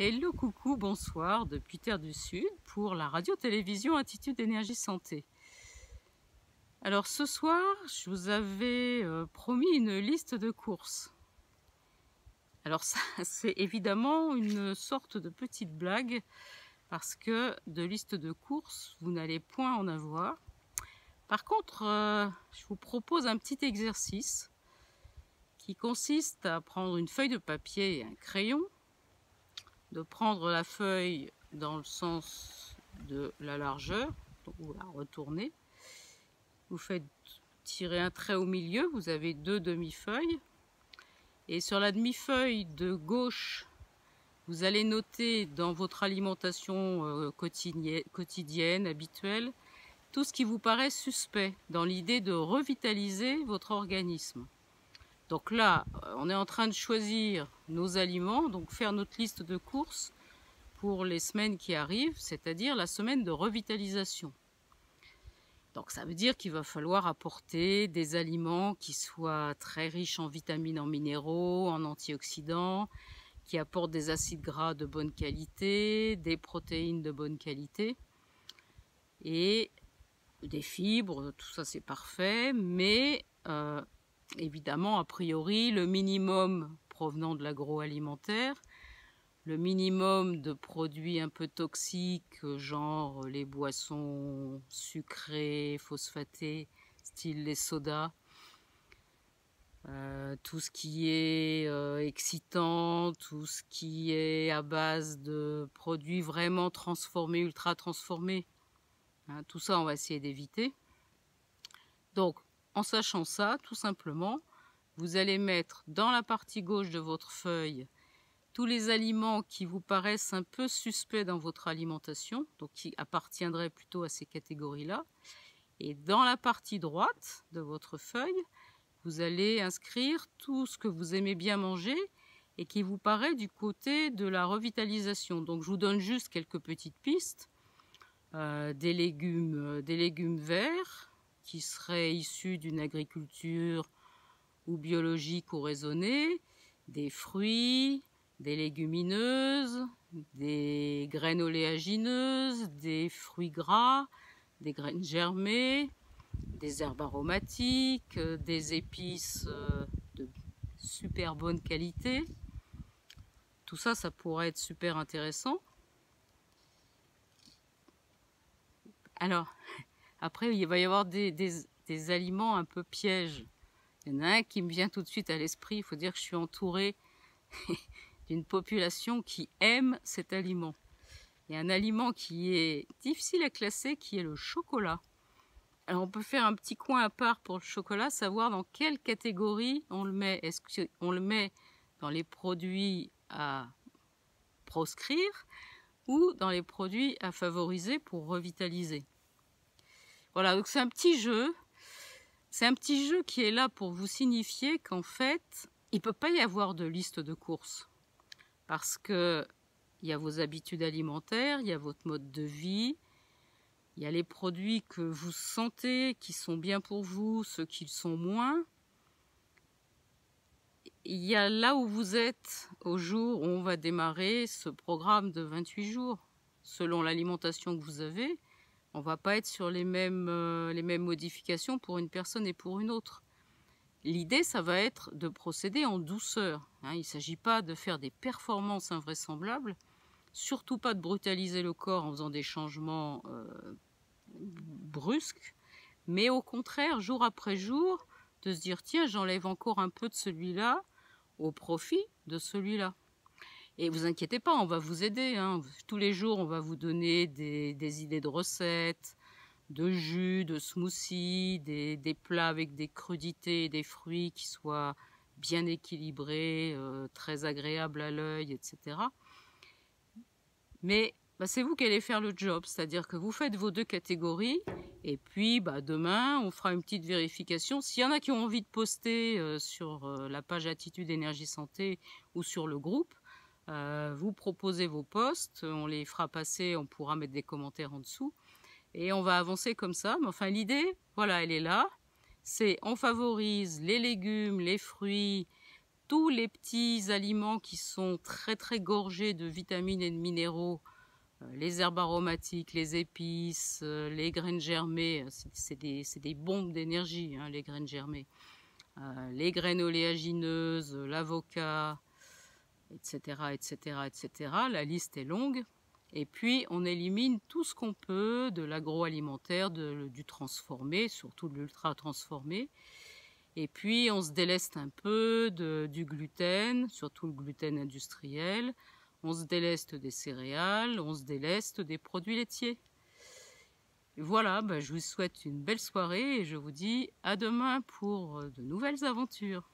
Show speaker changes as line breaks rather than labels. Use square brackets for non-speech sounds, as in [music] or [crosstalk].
Hello, coucou, bonsoir depuis Terre du Sud pour la radio-télévision Attitude Énergie Santé. Alors ce soir, je vous avais euh, promis une liste de courses. Alors ça, [laughs] c'est évidemment une sorte de petite blague parce que de liste de courses, vous n'allez point en avoir. Par contre, euh, je vous propose un petit exercice qui consiste à prendre une feuille de papier et un crayon de prendre la feuille dans le sens de la largeur, vous la retournez. Vous faites tirer un trait au milieu, vous avez deux demi-feuilles. Et sur la demi-feuille de gauche, vous allez noter dans votre alimentation euh, quotidienne, habituelle, tout ce qui vous paraît suspect, dans l'idée de revitaliser votre organisme. Donc là, euh, on est en train de choisir nos aliments, donc faire notre liste de courses pour les semaines qui arrivent, c'est-à-dire la semaine de revitalisation. Donc ça veut dire qu'il va falloir apporter des aliments qui soient très riches en vitamines, en minéraux, en antioxydants, qui apportent des acides gras de bonne qualité, des protéines de bonne qualité et des fibres, tout ça c'est parfait, mais euh, évidemment, a priori, le minimum provenant de l'agroalimentaire, le minimum de produits un peu toxiques, genre les boissons sucrées, phosphatées, style les sodas, euh, tout ce qui est euh, excitant, tout ce qui est à base de produits vraiment transformés, ultra transformés. Hein, tout ça, on va essayer d'éviter. Donc, en sachant ça, tout simplement, vous allez mettre dans la partie gauche de votre feuille tous les aliments qui vous paraissent un peu suspects dans votre alimentation, donc qui appartiendraient plutôt à ces catégories-là. Et dans la partie droite de votre feuille, vous allez inscrire tout ce que vous aimez bien manger et qui vous paraît du côté de la revitalisation. Donc je vous donne juste quelques petites pistes. Euh, des, légumes, euh, des légumes verts, qui seraient issus d'une agriculture ou biologique ou raisonnée, des fruits, des légumineuses, des graines oléagineuses, des fruits gras, des graines germées, des herbes aromatiques, des épices euh, de super bonne qualité. Tout ça, ça pourrait être super intéressant. Alors, après, il va y avoir des, aliments un peu pièges. Il y en a un qui me vient tout de suite à l'esprit. Il faut dire que je suis entourée [laughs] d'une population qui aime cet aliment. Il y a un aliment qui est difficile à classer, qui est le chocolat. Alors on peut faire un petit coin à part pour le chocolat, savoir dans quelle catégorie on le met. Est-ce qu'on le met dans les produits à proscrire ou dans les produits à favoriser pour revitaliser? Voilà, donc c'est un petit jeu. C'est un petit jeu qui est là pour vous signifier qu'en fait, il ne peut pas y avoir de liste de courses. Parce que il y a vos habitudes alimentaires, il y a votre mode de vie, il y a les produits que vous sentez qui sont bien pour vous, ceux qui le sont moins. Il y a là où vous êtes au jour où on va démarrer ce programme de 28 jours, selon l'alimentation que vous avez. On va pas être sur les mêmes, euh, les mêmes modifications pour une personne et pour une autre. L'idée, ça va être de procéder en douceur. Hein. Il ne s'agit pas de faire des performances invraisemblables, surtout pas de brutaliser le corps en faisant des changements euh, brusques, mais au contraire, jour après jour, de se dire tiens, j'enlève encore un peu de celui-là au profit de celui-là. Et vous inquiétez pas, on va vous aider. Hein. Tous les jours, on va vous donner des, idées de recettes, de jus, de smoothies, des, plats avec des crudités et des fruits qui soient bien équilibrés, euh, très agréables à l'œil, etc. Mais bah, c'est vous qui allez faire le job, c'est-à-dire que vous faites vos deux catégories, et puis bah, demain, on fera une petite vérification. S'il y en a qui ont envie de poster euh, sur euh, la page Attitude Énergie Santé ou sur le groupe, euh, vous proposez vos postes, on les fera passer, on pourra mettre des commentaires en dessous. Et on va avancer comme ça. Mais enfin, l'idée, voilà, elle est là. C'est on favorise les légumes, les fruits, tous les petits aliments qui sont très très gorgés de vitamines et de minéraux, euh, les herbes aromatiques, les épices, euh, les graines germées, c'est des, des, bombes d'énergie, hein, les graines germées, les graines oléagineuses, l'avocat, etc., etc., etc. La liste est longue. Et puis, on élimine tout ce qu'on peut de l'agroalimentaire, du transformé, surtout de l'ultra transformé. Et puis, on se déleste un peu du gluten, surtout le gluten industriel. On se déleste des céréales, on se déleste des produits laitiers. voilà, ben, je vous souhaite une belle soirée et je vous dis à demain pour de nouvelles aventures.